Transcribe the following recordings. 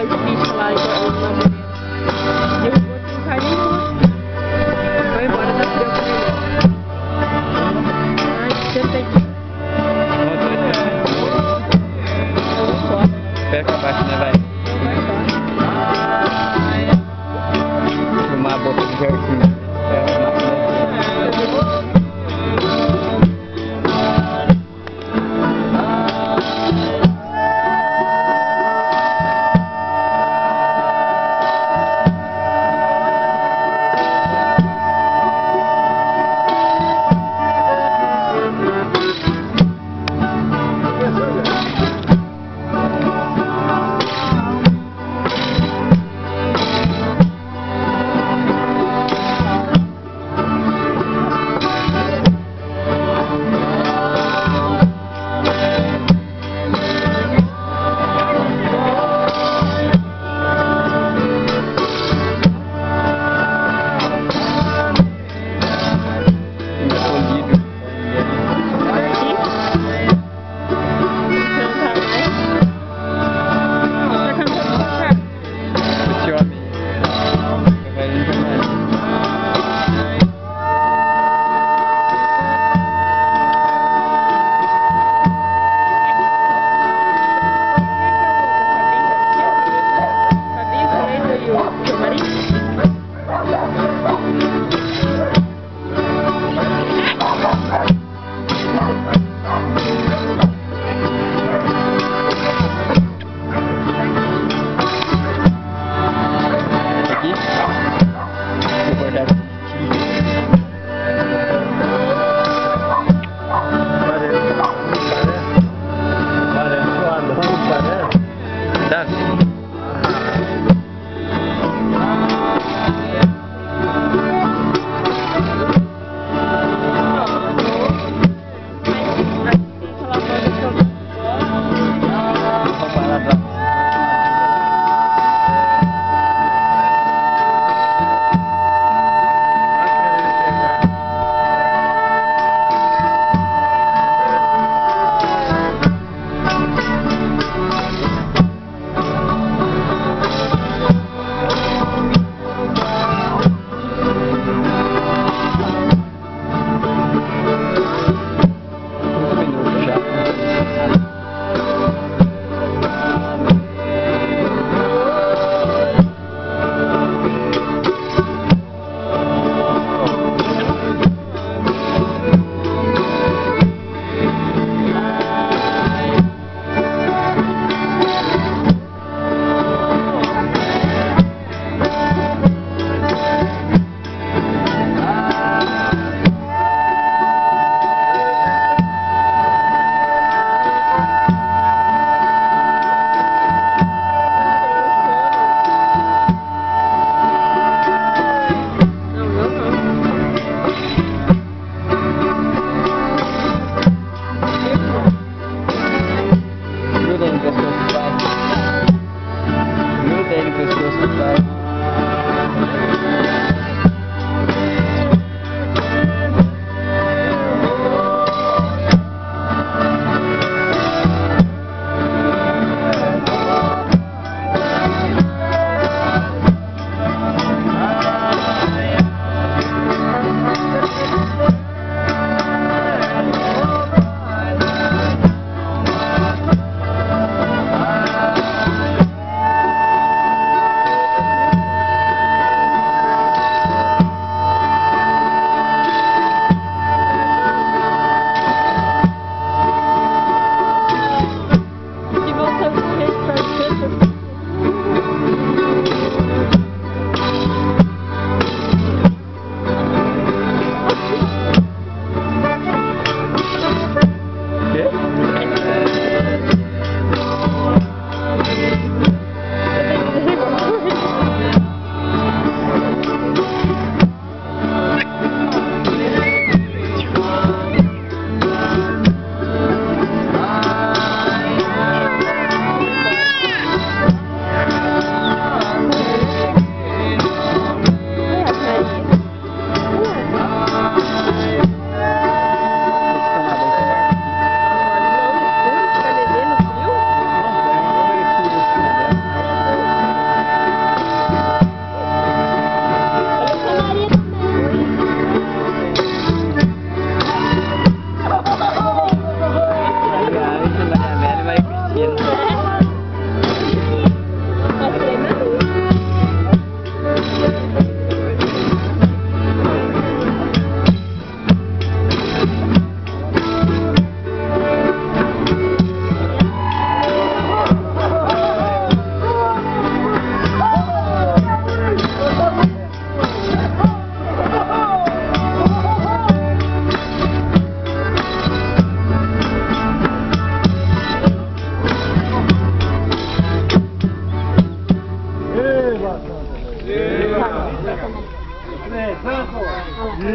e as quiches lá na mulher. Derrubou sem carne nenhuma. Foi embora da frio comigo. Ai, sentei aqui. Eu vou. Pega abaixo, né, vai?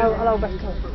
Lá, olha lá o barricão.